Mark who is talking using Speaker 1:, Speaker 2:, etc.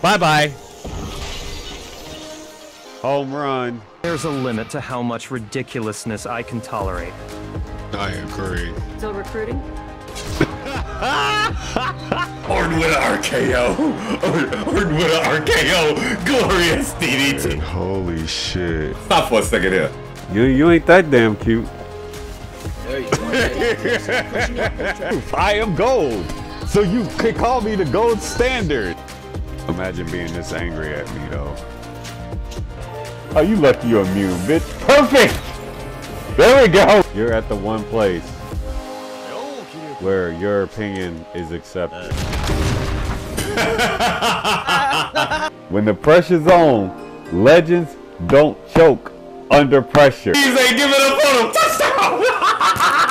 Speaker 1: Bye-bye. Home run.
Speaker 2: There's a limit to how much ridiculousness I can tolerate.
Speaker 3: I agree.
Speaker 4: Still recruiting?
Speaker 5: Orton with an RKO. Orton with an RKO. Glorious DDT.
Speaker 3: Holy shit.
Speaker 5: Stop for a second here.
Speaker 1: You you ain't that damn cute.
Speaker 6: I am gold. So you can call me the gold standard.
Speaker 1: Imagine being this angry at me though.
Speaker 6: Oh, you lucky you're immune, bitch. Perfect. There we go.
Speaker 1: You're at the one place where your opinion is accepted.
Speaker 6: When the pressure's on, legends don't choke under pressure.
Speaker 5: These ain't giving up on him.